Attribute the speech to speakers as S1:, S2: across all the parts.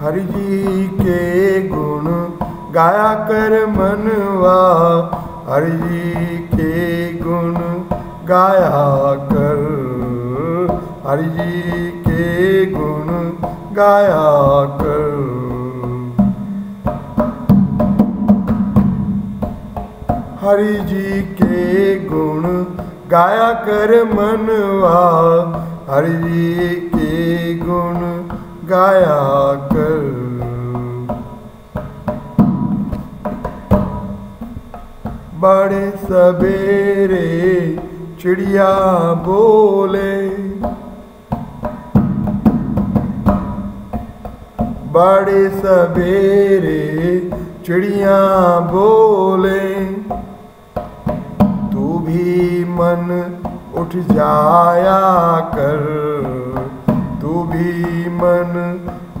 S1: हरि जी के गुण गाया कर मनवा। हरि जी के गुण गाया कर। हरि जी के गुण गाया कर। हरि जी के गुण गाया कर मनवा। हरि जी के गुण गाया कर। बड़े सवेरे चिड़िया बोले, बड़े सवेरे चिड़िया बोले, तू भी मन उठ जाया कर। तू भी मन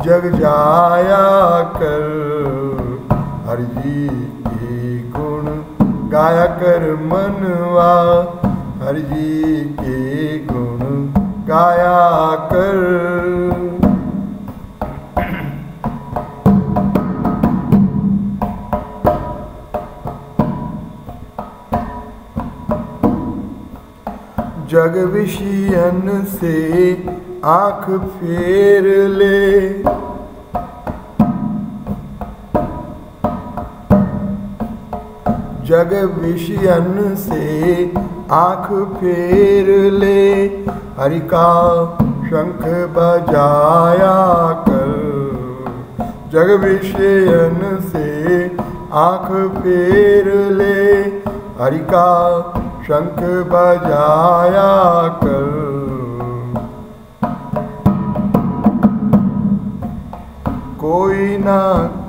S1: जग जाया कर। हर जी के गुण गाया कर मनवा। हर जी के गुण गाया कर। जग विषयन से आँख फेर ले। जग विषयन से आँख फेर ले। हरि का शंख बजाया कर। जग विषयन से आँख फेर ले। हरि का शंख बजाया कर। कोई ना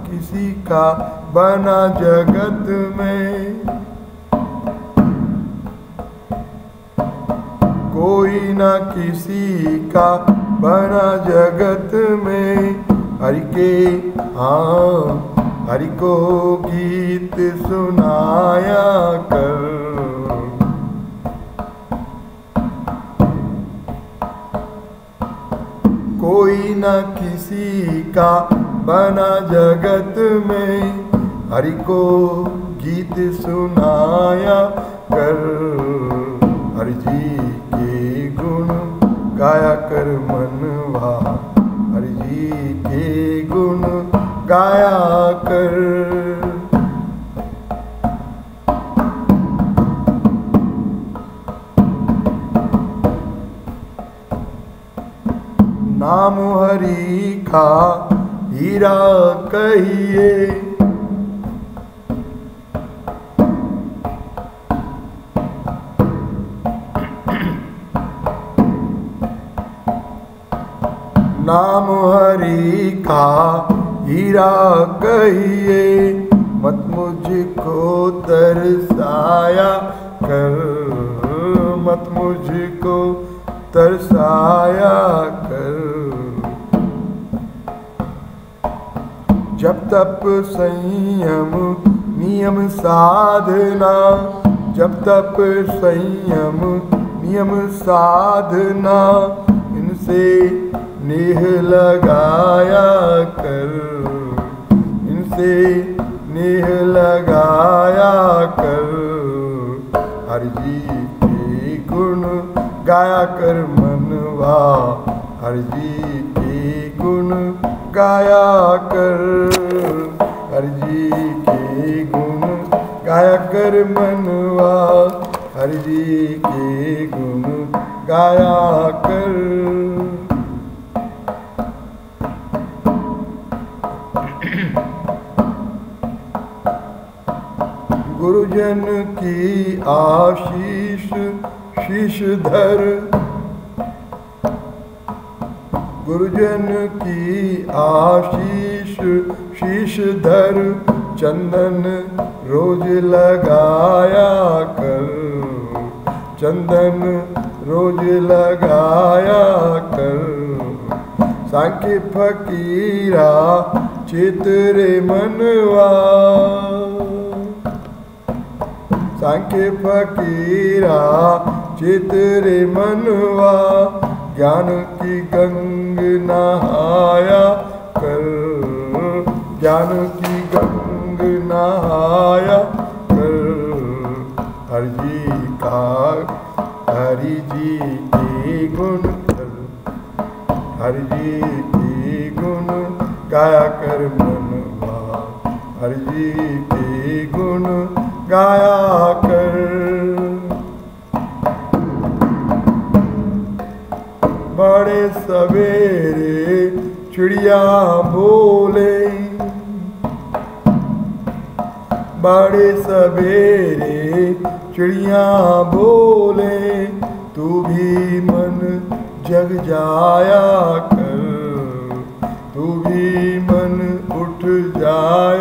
S1: किसी का बना जगत में। कोई ना किसी का बना जगत में। हरि के हाँ हरि को गीत सुनाया कर। कोई ना किसी का बना जगत में हरि को गीत सुनाया कर। हरि जी के गुण गाया कर मनवा हरि जी के गुण गाया कर। नाम हरि का हीरा कहिए। नाम हरि का हीरा कहिए, मत मुझको तरसाया कर। मत मुझको तरसाया कर। जब तप संयम नियम साधना, जब तप संयम नियम साधना, इनसे नेह लगाया कर, इनसे नेह लगाया कर। हर जी के गुण गाया कर मनवा, हर जी गुण गाया कर। हर जी के गुण गाया कर मनवा। हर जी के गुण गाया कर। गुरुजन की आशीष शीश धर। गुरुजन की आशीष शीश धर, चंदन रोज लगाया कर। चंदन रोज लगाया कर। सांख्य फकीरा चितरे मनवा। सांख्य फकीरा चितरे मनवा। ज्ञान की गंग नहाया कर। ज्ञान की गंग नहाया कर। हर जी का, हरि जी के गुण कर। हरि जी के गुण गाया कर मन हरि जी के गुण गाया कर। बड़े सवेरे चिड़िया बोले, बड़े सवेरे चिड़िया बोले, तू भी मन जग जाया कर, तू भी मन उठ जाया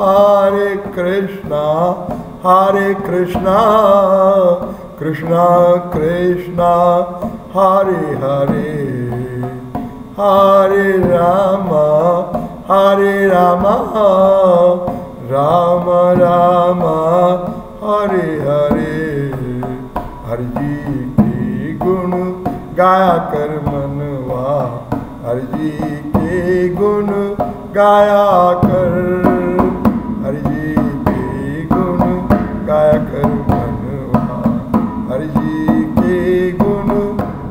S1: हरे कृष्णा हरे कृष्णा कृष्णा कृष्णा, हरे हरे हरे राम हरे राम राम राम, हरे हरे। हर जी के गुण गाया कर मनवा, हर जी के गुण गाया कर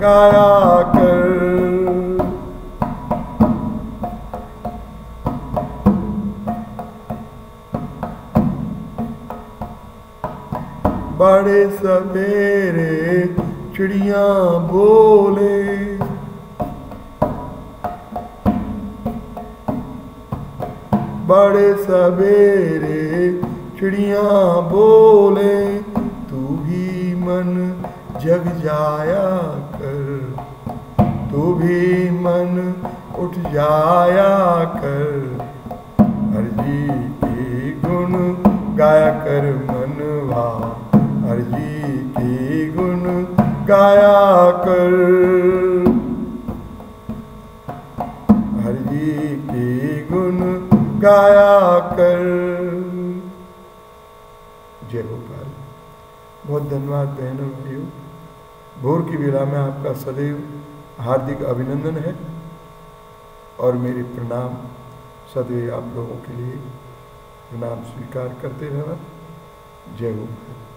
S1: गाया कर। बड़े सवेरे चिड़िया बोले। बड़े सवेरे चिड़िया बोले, तू भी मन जग जाया जाया कर हर जी के गुण गाया कर मनवा। हर जी के गुण गाया कर। हर जी के गुण गाया कर। जय गोपाल। बहुत धन्यवाद बहनों, भाइयों। भोर की वेला में आपका सदैव हार्दिक अभिनंदन है। और मेरे प्रणाम सदैव आप लोगों के लिए प्रणाम स्वीकार करते रहना। जय गोपाल